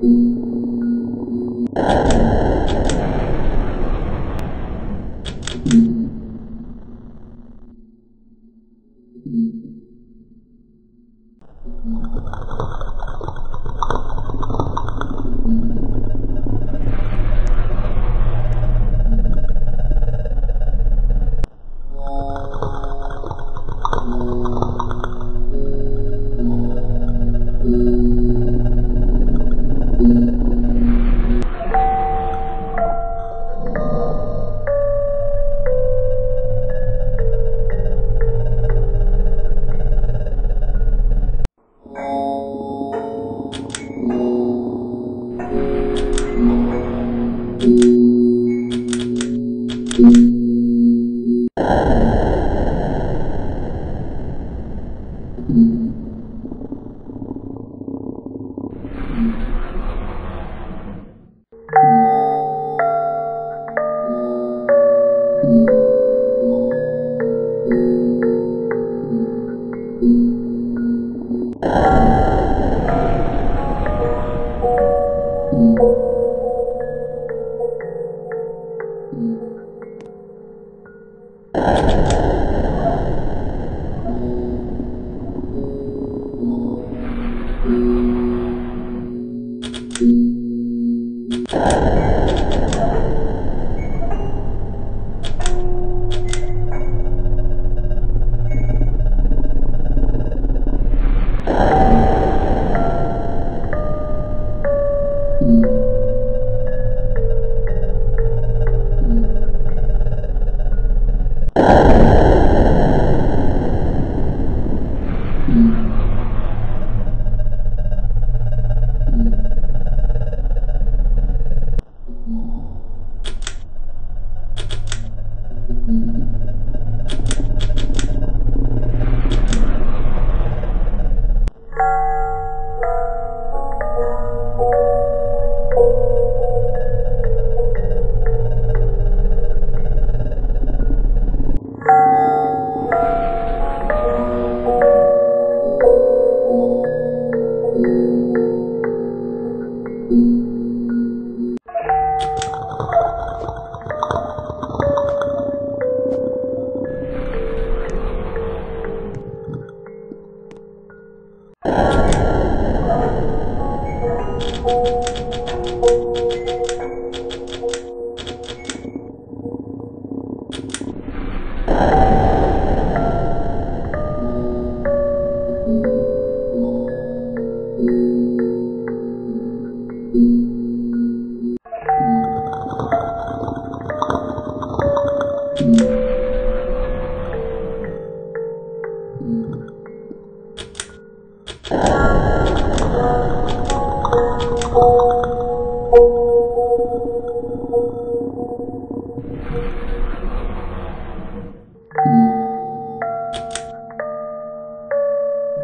Thank you. you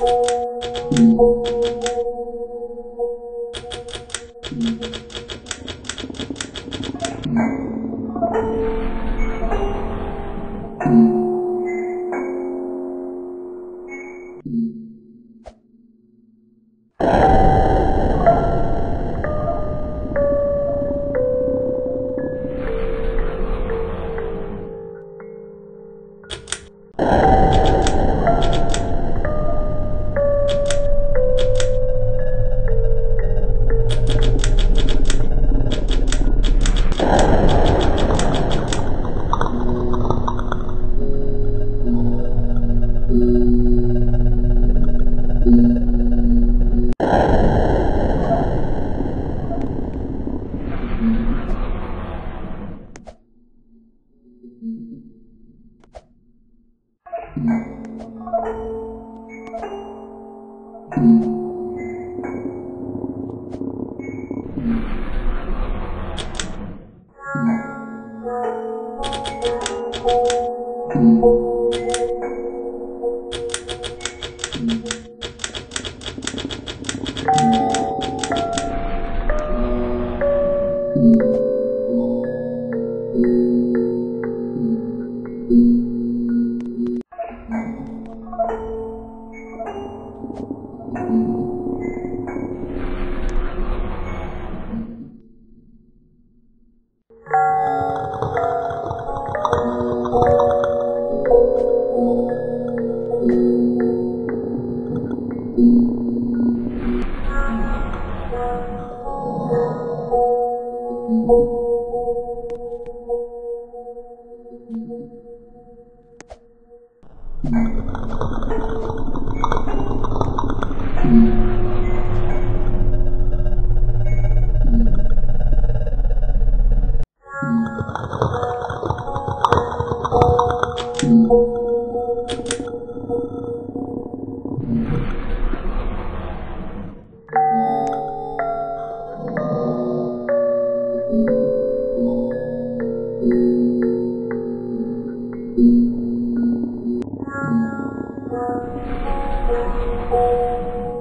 Música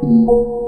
Música